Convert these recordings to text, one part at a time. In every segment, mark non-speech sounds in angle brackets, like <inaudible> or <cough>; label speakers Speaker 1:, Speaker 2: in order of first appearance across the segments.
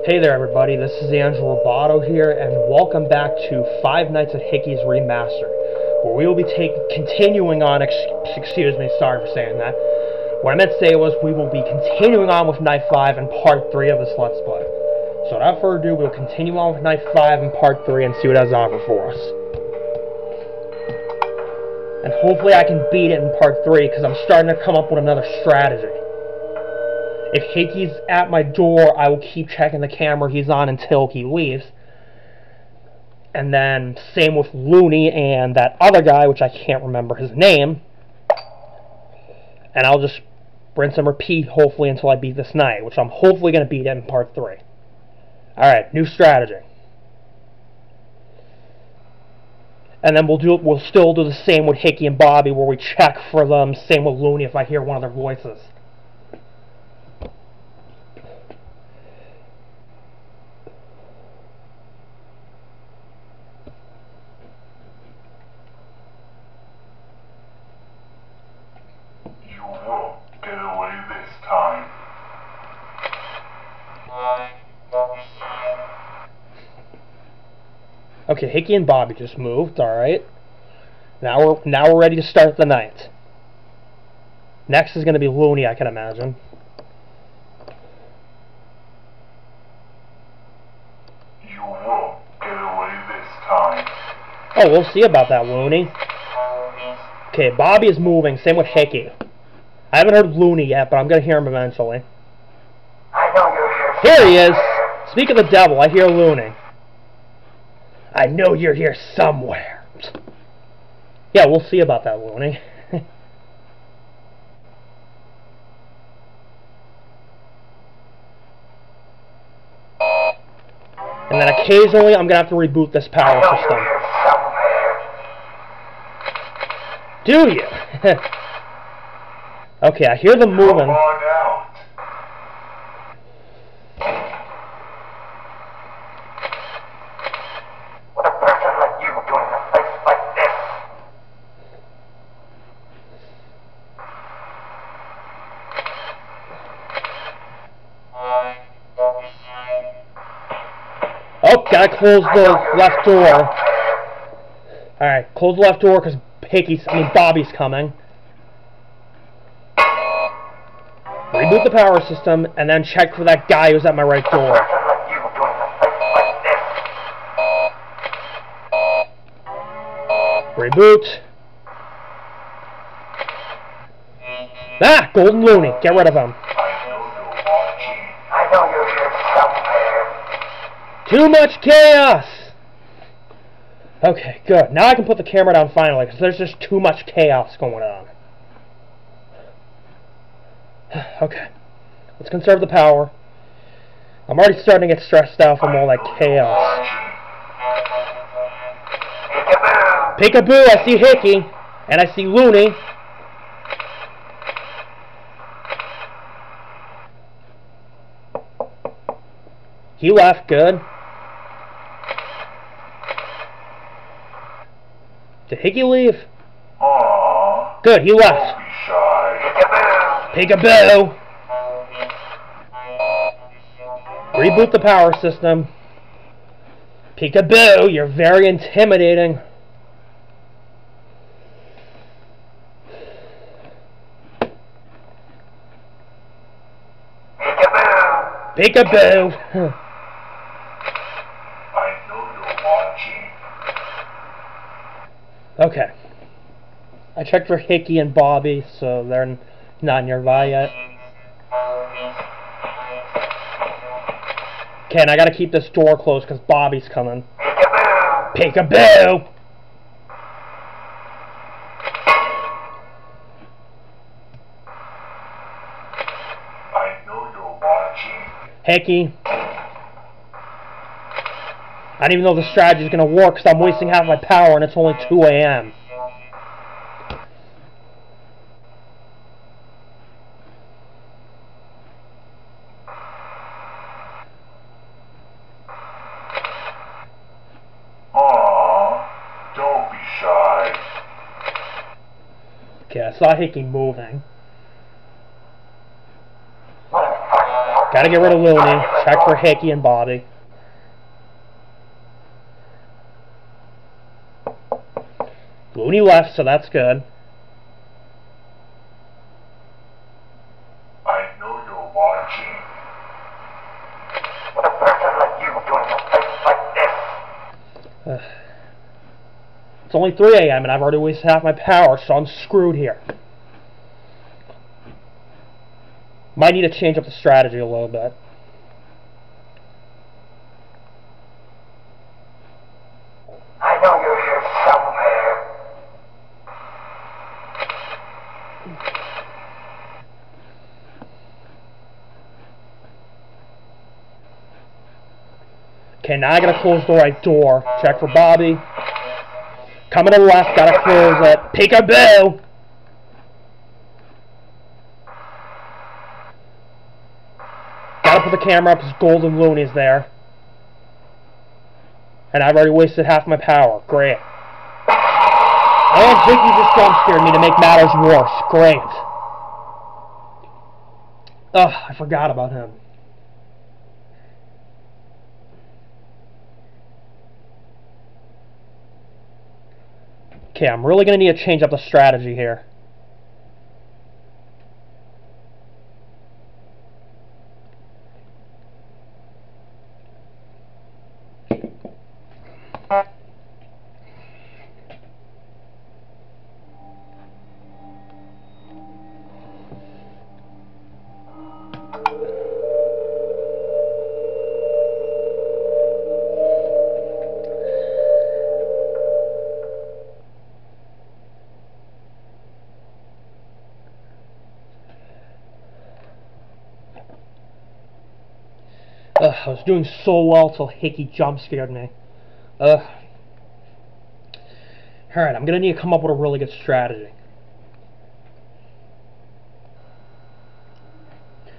Speaker 1: Hey there everybody, this is Andrew Ribaudo here, and welcome back to Five Nights at Hickey's Remastered, where we will be continuing on, ex excuse me, sorry for saying that. What I meant to say was we will be continuing on with Night 5 and Part 3 of this Let's Play. So without further ado, we'll continue on with Night 5 and Part 3 and see what it has to offer for us. And hopefully I can beat it in Part 3, because I'm starting to come up with another strategy. If Hickey's at my door, I will keep checking the camera he's on until he leaves. And then, same with Looney and that other guy, which I can't remember his name. And I'll just rinse and repeat, hopefully, until I beat this night, which I'm hopefully going to beat in part 3. Alright, new strategy. And then we'll do we'll still do the same with Hickey and Bobby, where we check for them. Same with Looney if I hear one of their voices.
Speaker 2: You won't get away this time.
Speaker 1: Okay, Hickey and Bobby just moved. All right. Now we're now we're ready to start the night. Next is going to be Looney, I can imagine.
Speaker 2: You won't get away this time.
Speaker 1: Oh, we'll see about that, Looney. Okay, Bobby is moving. Same with Hickey. I haven't heard Looney yet, but I'm going to hear him eventually.
Speaker 3: I know you're here.
Speaker 1: Here he is. Speak of the devil, I hear Looney. I know you're here somewhere. Yeah, we'll see about that, Looney. and then occasionally I'm going to have to reboot this power system.
Speaker 3: you're here somewhere.
Speaker 1: Do you? <laughs> okay, I hear them moving.
Speaker 2: on out.
Speaker 3: What a person like you doing in a place like this?
Speaker 1: Oh, gotta close the left door. Alright, close the left door because Hickey's, I mean Bobby's coming. Reboot the power system, and then check for that guy who's at my right door. Reboot. Ah! Golden Looney. Get rid of him.
Speaker 2: I know you're watching.
Speaker 3: I know you're here somewhere.
Speaker 1: Too much chaos! Okay, good. Now I can put the camera down finally, because there's just too much chaos going on. <sighs> okay. Let's conserve the power. I'm already starting to get stressed out from all that chaos.
Speaker 3: Peekaboo!
Speaker 1: I see Hickey, and I see Looney. He left, good. Did Hickey leave?
Speaker 2: Aww.
Speaker 1: Good, he left.
Speaker 2: be shy.
Speaker 3: Peekaboo!
Speaker 1: Peekaboo! Reboot the power system. Peekaboo, you're very intimidating.
Speaker 3: Peekaboo!
Speaker 1: Peekaboo! <laughs>
Speaker 2: I know you're watching.
Speaker 1: Okay. I checked for Hickey and Bobby, so they're not nearby yet. Okay, and I gotta keep this door closed because Bobby's coming.
Speaker 3: Peekaboo!
Speaker 1: Peekaboo!
Speaker 2: I know you're watching.
Speaker 1: Hickey. I don't even know if the strategy is gonna work because I'm wasting half my power and it's only 2 a.m.
Speaker 2: Aww. Don't be shy.
Speaker 1: Okay, I saw Hickey moving.
Speaker 3: What a fucking
Speaker 1: Gotta get rid of Looney. Check for Hickey and Bobby. Looney left, so that's good.
Speaker 2: I know you're watching.
Speaker 3: What a person like you doing a place like this? <sighs>
Speaker 1: It's only 3 a.m. and I've already wasted half my power, so I'm screwed here. Might need to change up the strategy a little bit.
Speaker 3: I know you're here somewhere.
Speaker 1: Okay, now I gotta close the right door. Check for Bobby. Coming to the left, gotta close it. Peekaboo! Gotta put the camera up because Golden Looney's there. And I've already wasted half my power. Great. Think you just jump scared me to make matters worse. Great. Ugh, I forgot about him. Okay, I'm really going to need to change up the strategy here. Was doing so well till Hickey jump scared me. Ugh. Alright, I'm gonna need to come up with a really good strategy.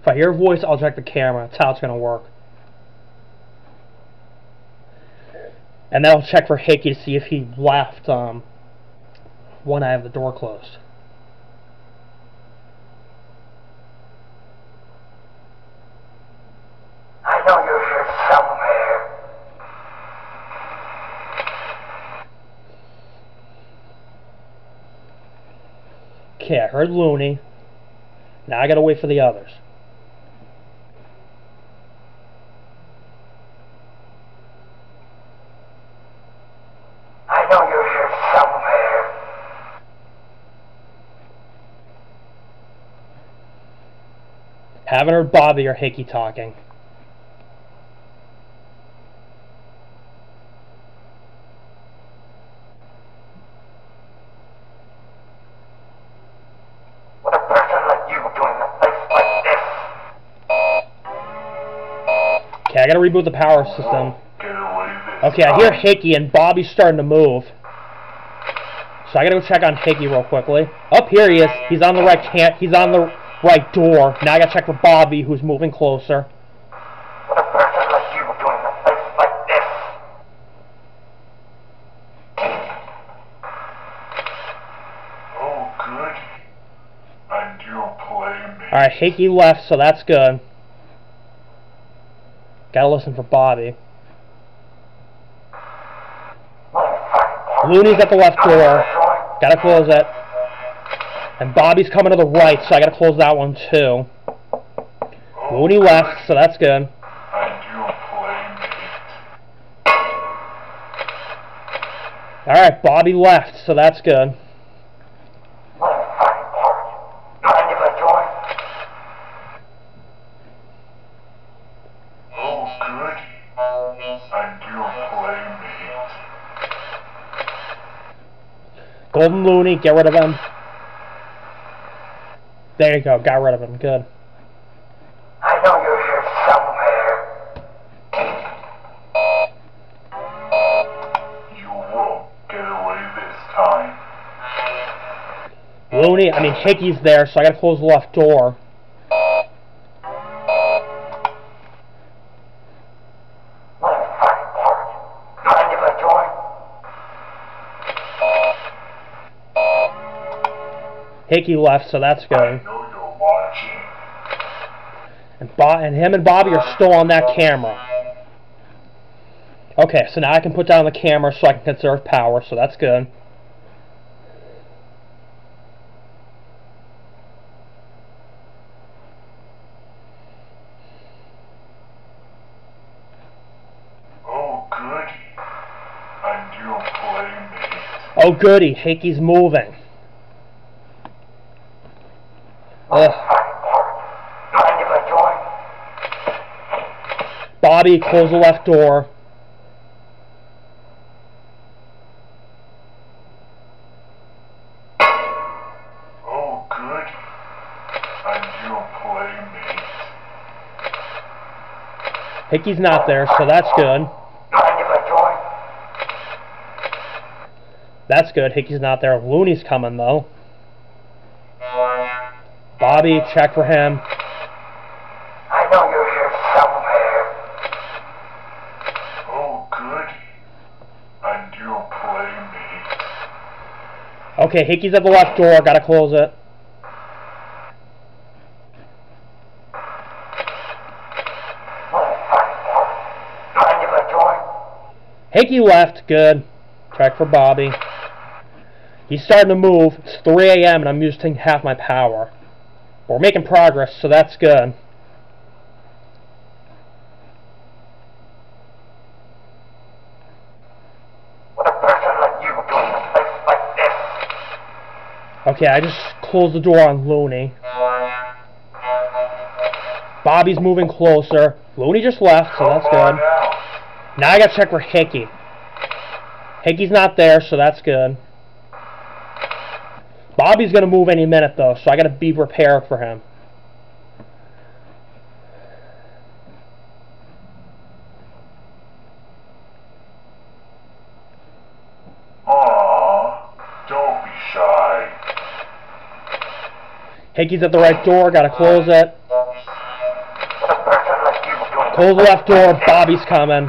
Speaker 1: If I hear a voice, I'll check the camera. That's how it's gonna work. And then I'll check for Hickey to see if he left um, when I have the door closed.
Speaker 3: I know you're here somewhere.
Speaker 1: Okay, I heard Looney. Now I gotta wait for the others.
Speaker 3: I know you're here somewhere.
Speaker 1: Haven't heard Bobby or Hickey talking. I gotta reboot the power system.
Speaker 2: Get away this
Speaker 1: Okay, I hear Hickey and Bobby's starting to move. So I gotta go check on Hickey real quickly. Up here he is. He's on the right can he's on the right door. Now I gotta check for Bobby who's moving closer.
Speaker 3: What a person like you doing a place like this?
Speaker 2: Oh, goody. And you play me.
Speaker 1: Alright, Hickey left, so that's good. Gotta listen for Bobby. Looney's at the left door. Gotta close it. And Bobby's coming to the right, so I gotta close that one too. Looney left, so that's good. Alright, Bobby left, so that's good. Golden Looney, get rid of him. There you go, got rid of him, good.
Speaker 3: I know you're here somewhere.
Speaker 2: You won't get away this time.
Speaker 1: Looney, I mean Hickey's there, so I gotta close the left door.
Speaker 3: What a fine party. Mind if I join?
Speaker 1: Hickey left, so that's good.
Speaker 2: know you're watching.
Speaker 1: And, and him and Bobby are still on that camera. Okay, so now I can put down the camera so I can conserve power, so that's good.
Speaker 2: Oh, goody. A new playmate.
Speaker 1: Oh goody, Hickey's moving. Ugh.
Speaker 3: Mind if I
Speaker 1: Bobby, close the left door.
Speaker 2: Oh, goody. A new playmate.
Speaker 1: Hickey's not there, so that's good.
Speaker 3: Mind if I join?
Speaker 1: That's good. Hickey's not there. Looney's coming though. Bobby, check for him.
Speaker 3: I know you're here somewhere.
Speaker 2: Oh, goody. A new playmate.
Speaker 1: Okay, Hickey's at the left door. Gotta close it. Hickey left. Good. Check for Bobby. He's starting to move. It's 3 a.m. and I'm using half my power. We're making progress, so that's good. Okay, I just closed the door on Looney. Bobby's moving closer. Looney just left, so that's good. Now I gotta check for Hickey. Hickey's not there, so that's good. Bobby's gonna move any minute though, so I gotta be prepared for him.
Speaker 2: Aw, don't be shy.
Speaker 1: Hickey's at the right door, gotta close it. Close the left door, Bobby's coming.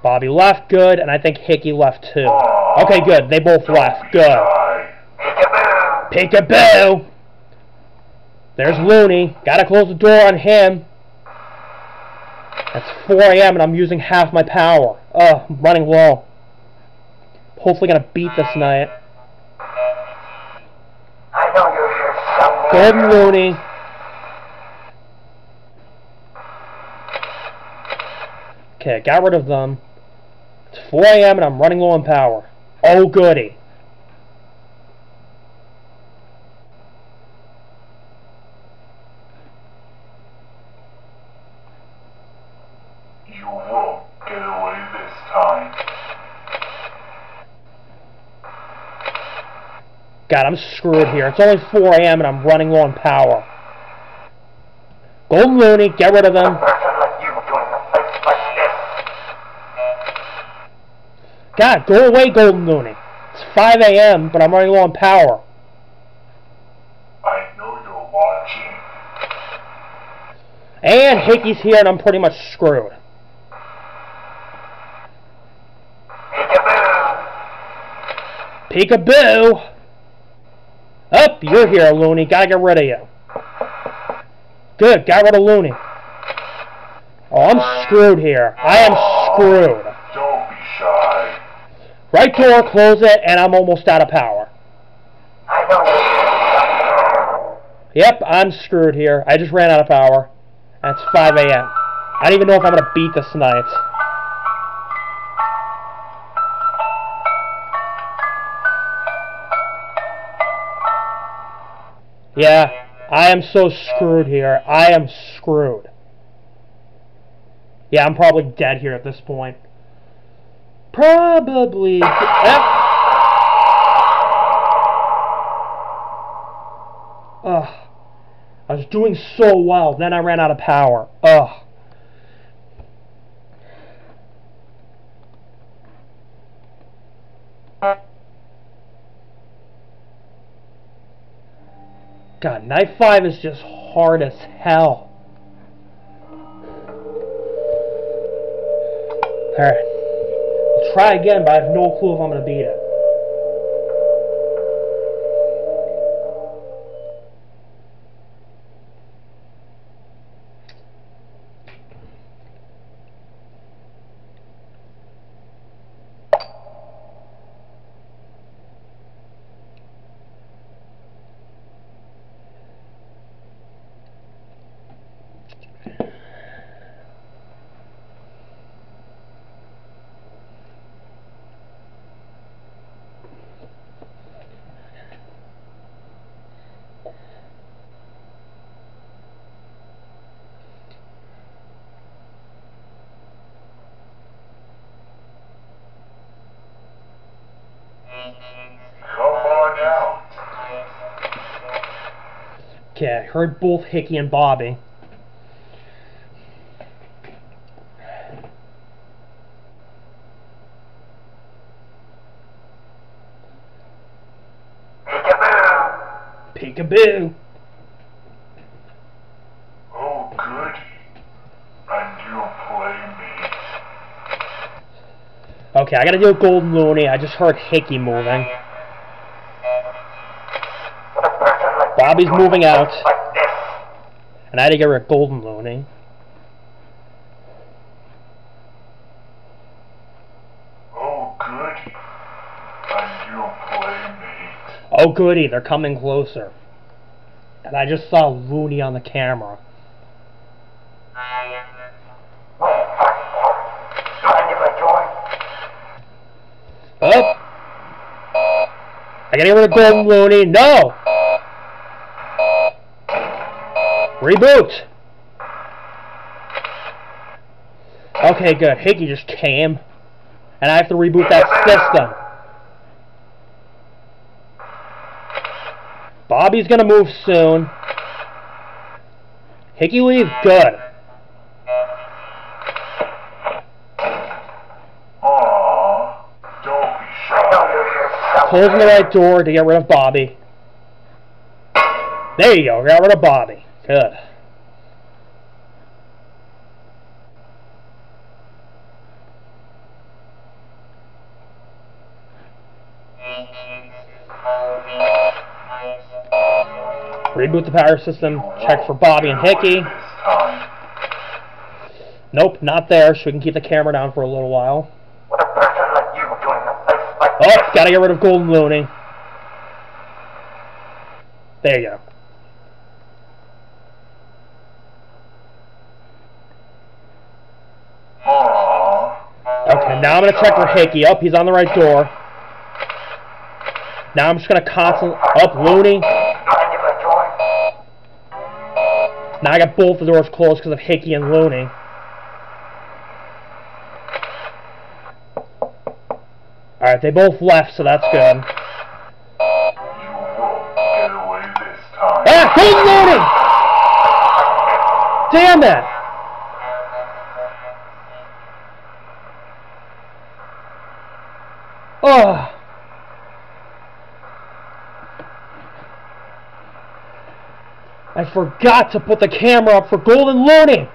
Speaker 1: Bobby left, good, and I think Hickey left too. Okay, good, they both left, good.
Speaker 3: Peekaboo!
Speaker 1: There's Looney. Gotta close the door on him. It's 4 a.m. and I'm using half my power. I'm running low. Hopefully gonna beat this night.
Speaker 3: I know you're here.
Speaker 1: Golden Looney. Okay, got rid of them. It's 4 a.m. and I'm running low on power. Oh goody.
Speaker 2: You won't get away this time.
Speaker 1: God, I'm screwed here. It's only 4 a.m. and I'm running low on power. Golden Looney, get rid of them. God, go away, Golden Looney. It's 5 a.m., but I'm running low on power.
Speaker 2: I know you're watching.
Speaker 1: And Hickey's here, and I'm pretty much screwed.
Speaker 3: Peekaboo!
Speaker 1: Up, you're here, Looney. Gotta get rid of you. Good, got rid of Looney. Oh, I'm screwed here. I am screwed.
Speaker 2: Don't be shy.
Speaker 1: Right door, close it, and I'm almost out of power. Yep, I'm screwed here. I just ran out of power. That's 5 a.m. I don't even know if I'm gonna beat this night. Yeah, I am so screwed here. I am screwed. Yeah, I'm probably dead here at this point. Probably. Ugh. I was doing so well, then I ran out of power. Ugh. Night five is just hard as hell. Alright. I'll try again, but I have no clue if I'm gonna beat it. Heard both Hickey and Bobby.
Speaker 3: Peekaboo!
Speaker 2: Oh, goody. And you play me.
Speaker 1: Okay, I gotta do a Golden Looney. I just heard Hickey moving.
Speaker 3: Would a person like
Speaker 1: Bobby's moving out.
Speaker 3: Place Like this?
Speaker 1: And I had to get rid of Golden Looney.
Speaker 2: Oh, goody. And you play me.
Speaker 1: Oh goody, they're coming closer. And I just saw Looney on the camera.
Speaker 3: Well, fine part. Kind of a joy.
Speaker 1: Oh! I gotta get rid of Golden Looney. No! Reboot! Okay, good. Hickey just came. And I have to reboot that system. Bobby's gonna move soon. Hickey leaves good. Closing the right door to get rid of Bobby. There you go, got rid of Bobby. Good. Reboot the power system, check for Bobby and Hickey. Nope, not there, so we can keep the camera down for a little while. Oh, gotta get rid of Golden Looney. There you go.
Speaker 2: Aw.
Speaker 1: Okay, now I'm gonna check for Hickey. Up, he's on the right door. Now I'm just gonna constantly up Looney.
Speaker 3: A joy.
Speaker 1: Now I got both the doors closed because of Hickey and Looney. Alright, they both left, so that's good. Ah! Golden Looney! Damn it! Oh. I forgot to put the camera up for Golden Looney!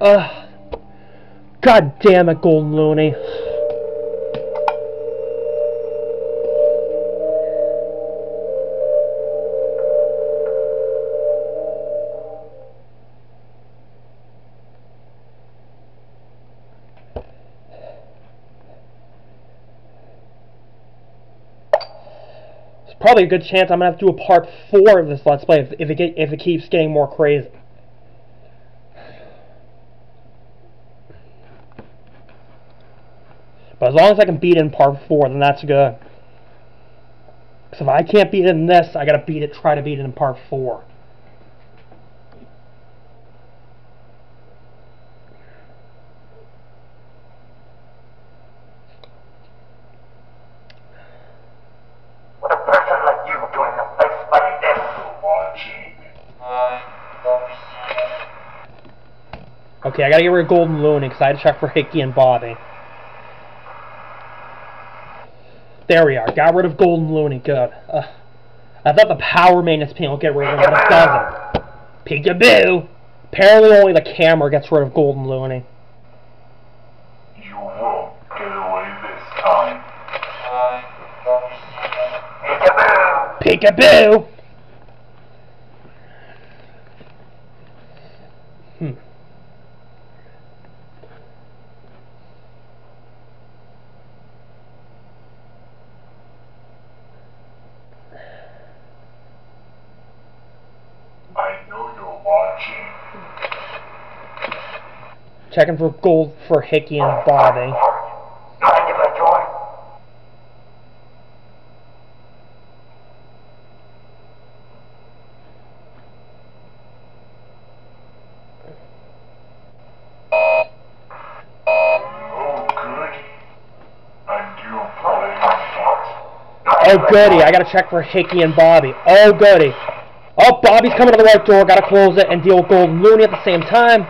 Speaker 1: Ugh. God damn it, Golden Looney. probably a good chance I'm going to have to do a part 4 of this Let's Play if, if it, get, if it keeps getting more crazy. But as long as I can beat in part 4, then that's good. Because if I can't beat it in this, i got to beat it, try to beat it in part
Speaker 2: 4.
Speaker 1: Okay, I gotta get rid of Golden Looney because I had to check for Hickey and Bobby. There we are. Got rid of Golden Looney. Good. Ugh. I thought the power maintenance panel would get rid of him, but it doesn't. Peekaboo! Apparently only the camera gets rid of Golden Looney.
Speaker 2: You won't get away this time.
Speaker 3: Peekaboo!
Speaker 1: Peekaboo! Checking for gold for Hickey and Bobby. Oh, goody. I got to check for Hickey and Bobby. Oh, goody. Oh, Bobby's coming to the right door. Got to close it and deal with Gold Looney at the same time.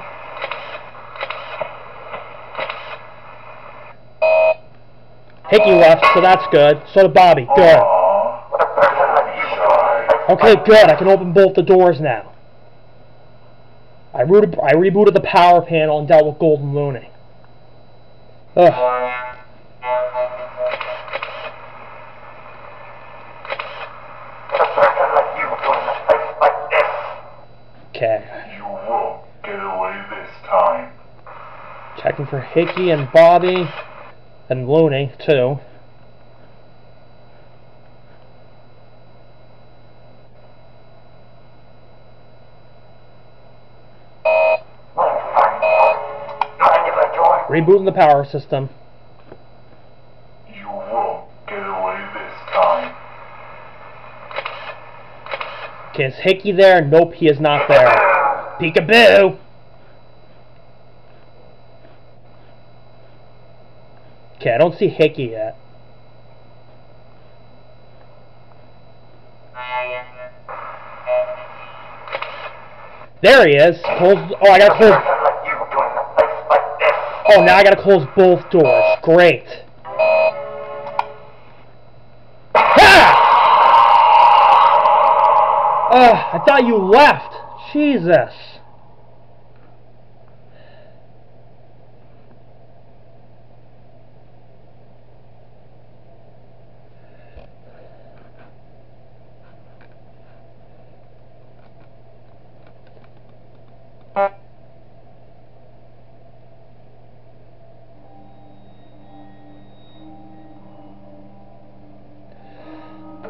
Speaker 1: Hickey left, so that's good. So did Bobby. Good.
Speaker 2: Aw,
Speaker 3: What a person like you doing?
Speaker 1: Okay, good. I can open both the doors now. I, rooted, I rebooted the power panel and dealt with Golden Looney. Ugh.
Speaker 3: What a person like you doing a place like this?
Speaker 1: Okay.
Speaker 2: you won't get away this time.
Speaker 1: Checking for Hickey and Bobby. And Looney, too.
Speaker 3: What a fine boy. Kind of a joy.
Speaker 1: Rebooting the power system.
Speaker 2: You won't get away this time.
Speaker 1: Okay, is Hickey there? Nope, he is not there. Peekaboo! Okay, I don't see Hickey yet. There he is. Close. Oh, I gotta close. Oh, now I gotta close both doors. Great. Ha! Ugh, I thought you left. Jesus.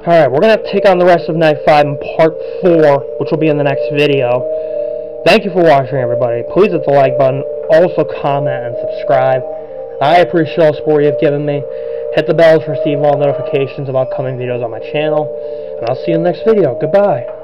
Speaker 1: Alright, we're going to take on the rest of Night 5 in Part 4, which will be in the next video. Thank you for watching, everybody. Please hit the like button. Also, comment and subscribe. I appreciate all the support you've given me. Hit the bell to receive all notifications of upcoming videos on my channel. And I'll see you in the next video. Goodbye.